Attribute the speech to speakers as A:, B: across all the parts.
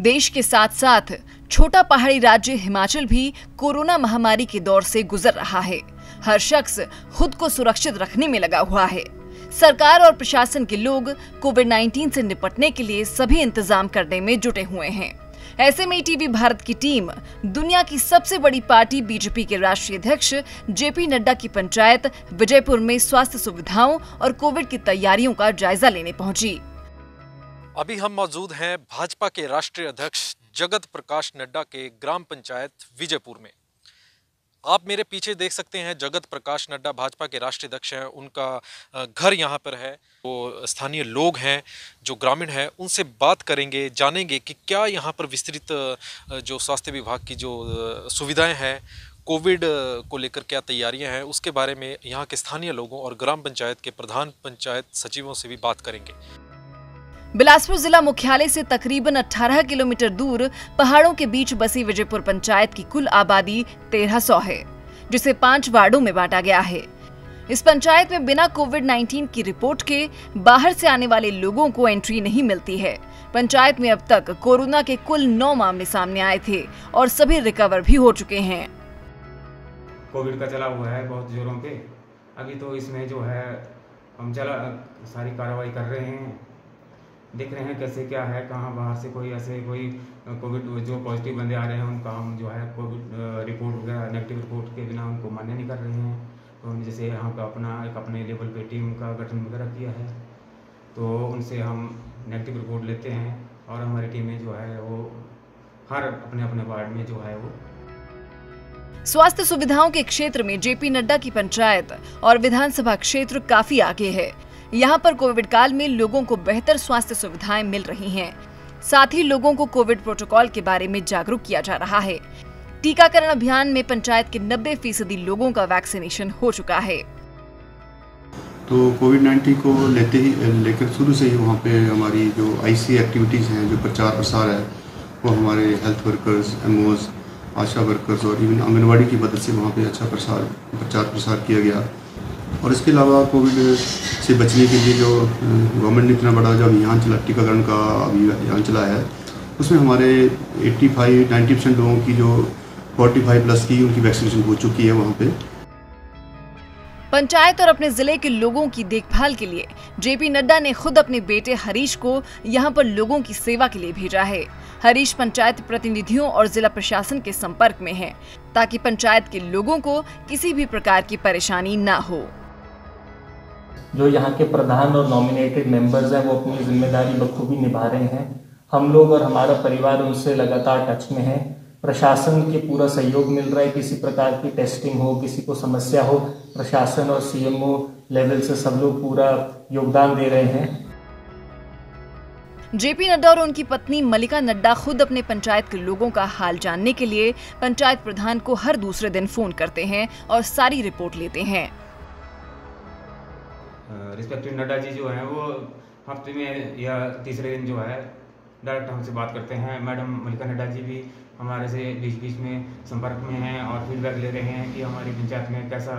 A: देश के साथ साथ छोटा पहाड़ी राज्य हिमाचल भी कोरोना महामारी के दौर से गुजर रहा है। हर शख्स खुद को सुरक्षित रखने में लगा हुआ है। सरकार और प्रशासन के लोग कोविड 19 से निपटने के लिए सभी इंतज़ाम करने में जुटे हुए हैं। ऐसे में टीवी भारत की टीम, दुनिया की सबसे बड़ी पार्टी बीजेपी के राष्ट्रीय अध्यक्ष, जेपी नड्डा की पंचायत, विजयपुर में स्वास्थ्य सुविधाओं और कोविड की तैयारियों का जायजा लेने पहुँची।
B: अभी हम मौजूद हैं भाजपा के राष्ट्रीय अध्यक्ष जगत प्रकाश नड्डा के ग्राम पंचायत विजयपुर में। आप मेरे पीछे देख सकते हैं जगत प्रकाश नड्डा भाजपा के राष्ट्रीय अध्यक्ष हैं। उनका घर यहाँ पर है। वो स्थानीय लोग हैं, जो ग्रामीण हैं। उनसे बात करेंगे, जानेंगे कि क्या यहाँ पर विस्तृत जो स्वास्थ्य विभाग की जो सुविधाएँ हैं, कोविड को लेकर क्या तैयारियाँ हैं, उसके बारे में यहाँ के स्थानीय लोगों और ग्राम पंचायत के प्रधान पंचायत सचिवों से भी बात करेंगे।
A: बिलासपुर जिला मुख्यालय से तकरीबन 18 किलोमीटर दूर पहाड़ों के बीच बसी विजयपुर पंचायत की कुल आबादी 1300 है, जिसे पाँच वार्डों में बांटा गया है। इस पंचायत में बिना कोविड 19 की रिपोर्ट के बाहर से आने वाले लोगों को एंट्री नहीं मिलती है। पंचायत में अब तक कोरोना के कुल नौ मामले सामने आए थे और सभी रिकवर भी हो चुके हैं।
C: कोविड का चला हुआ है बहुत जोरों पे। अभी तो इसमें जो है हम चला, सारी कार्रवाई कर रहे हैं। देख रहे हैं कैसे क्या है, कहाँ बाहर से कोई ऐसे कोई कोविड, जो पॉजिटिव बंदे आ रहे हैं, उनका हम जो है कोविड रिपोर्ट वगैरह, नेगेटिव रिपोर्ट के बिना उनको मान्य नहीं कर रहे हैं। तो जैसे यहाँ का अपना, एक अपने लेवल पे टीम का गठन वगैरह किया है। तो उनसे हम नेगेटिव रिपोर्ट लेते हैं और हमारी टीमें जो है वो हर अपने अपने वार्ड में जो है वो
A: स्वास्थ्य सुविधाओं के क्षेत्र में जेपी नड्डा की पंचायत और विधानसभा क्षेत्र काफ़ी आगे है। यहाँ पर कोविड काल में लोगों को बेहतर स्वास्थ्य सुविधाएँ मिल रही हैं। साथ ही लोगों को कोविड प्रोटोकॉल के बारे में जागरूक किया जा रहा है। टीकाकरण अभियान में पंचायत के 90 फ़ीसदी लोगों का वैक्सीनेशन हो चुका है।
D: तो कोविड 19 को लेते ही, लेकर शुरू से ही वहाँ पे हमारी जो आईसी एक्टिविटीज़ हैं, जो प्रचार प्रसार है, वो हमारे health workers, MOs, ASHA workers और इवन आंगनबाड़ी की मदद से वहाँ पे अच्छा प्रसार, प्रचार प्रसार किया गया। और इसके अलावा कोविड से बचने के लिए जो गवर्नमेंट ने इतना बड़ा जो अभियान चला, टीकाकरण का अभियान चलाया है, उसमें हमारे 85 90 परसेंट लोगों की जो 45 प्लस की उनकी वैक्सीनेशन हो चुकी है वहाँ पे।
A: पंचायत और अपने ज़िले के लोगों की देखभाल के लिए जेपी नड्डा ने खुद अपने बेटे हरीश को यहाँ पर लोगों की सेवा के लिए भेजा है। हरीश पंचायत प्रतिनिधियों और जिला प्रशासन के संपर्क में है, ताकि पंचायत के लोगों को किसी भी प्रकार की परेशानी न हो।
E: जो यहाँ के प्रधान और नॉमिनेटेड मेंबर्स हैं, वो अपनी ज़िम्मेदारी बखूबी निभा रहे हैं। हम लोग और हमारा परिवार उनसे लगातार टच में है। प्रशासन के पूरा सहयोग मिल रहा है, किसी प्रकार की टेस्टिंग हो, किसी को समस्या हो, प्रशासन और सीएमओ लेवल से सब लोग पूरा योगदान दे रहे हैं।
A: जेपी नड्डा और उनकी पत्नी मलिका नड्डा खुद अपने पंचायत के लोगों का हाल जानने के लिए पंचायत प्रधान को हर दूसरे दिन फ़ोन करते हैं और सारी रिपोर्ट लेते हैं।
C: रिस्पेक्टिव नड्डा जी जो हैं, वो हफ़्ते में या तीसरे दिन जो है डायरेक्ट हमसे बात करते हैं। मैडम मलिका नड्डा जी भी हमारे से बीच बीच में संपर्क में हैं और फीडबैक ले रहे हैं कि हमारी पंचायत में कैसा,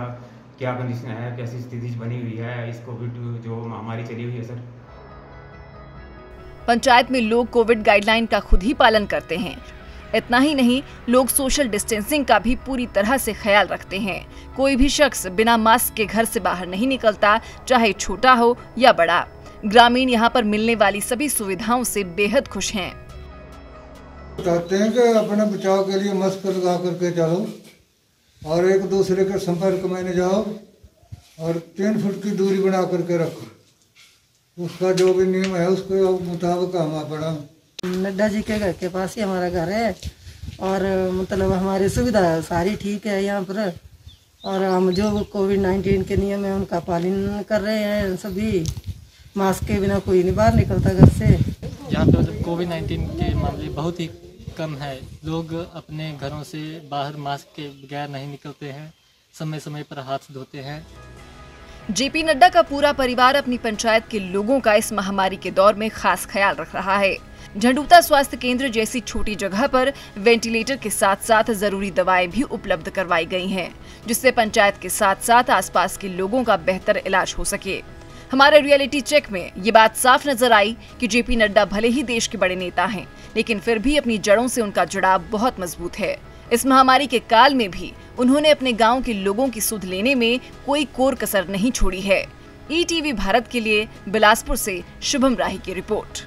C: क्या कंडीशन है, कैसी स्थिति बनी हुई है, इस कोविड जो महामारी चली हुई है, सर।
A: पंचायत में लोग कोविड गाइडलाइन का खुद ही पालन करते हैं। इतना ही नहीं, लोग सोशल डिस्टेंसिंग का भी पूरी तरह से ख्याल रखते हैं। कोई भी शख्स बिना मास्क के घर से बाहर नहीं निकलता, चाहे छोटा हो या बड़ा। ग्रामीण यहाँ पर मिलने वाली सभी सुविधाओं से बेहद खुश हैं।
F: बताते हैं कि अपने बचाव के लिए मास्क लगा करके चलो, और एक दूसरे के संपर्क में न जाओ, और तीन फुट की दूरी बना करके रखो। उसका जो भी नियम है, उसके मुताबिक हम अपना
G: नड्डा जी के घर के पास ही हमारा घर है। और मतलब हमारी सुविधा सारी ठीक है यहाँ पर। और हम जो कोविड नाइन्टीन के नियम है उनका पालन कर रहे हैं सभी। मास्क के बिना कोई नहीं बाहर निकलता घर से।
H: यहाँ पर कोविड नाइन्टीन के मामले बहुत ही कम है लोग अपने घरों से बाहर मास्क के बगैर नहीं निकलते हैं समय समय पर हाथ धोते हैं।
A: जेपी नड्डा का पूरा परिवार अपनी पंचायत के लोगों का इस महामारी के दौर में खास ख्याल रख रहा है। झंडूता स्वास्थ्य केंद्र जैसी छोटी जगह पर वेंटिलेटर के साथ साथ ज़रूरी दवाएँ भी उपलब्ध करवाई गई हैं, जिससे पंचायत के साथ साथ आसपास के लोगों का बेहतर इलाज हो सके। हमारे रियलिटी चेक में ये बात साफ़ नज़र आई कि जेपी नड्डा भले ही देश के बड़े नेता हैं लेकिन फिर भी अपनी जड़ों से उनका जुड़ाव बहुत मज़बूत है। इस महामारी के काल में भी उन्होंने अपने गाँव के लोगों की सुध लेने में कोई कोर कसर नहीं छोड़ी है। ईटीवी भारत के लिए बिलासपुर से शुभम राही की रिपोर्ट।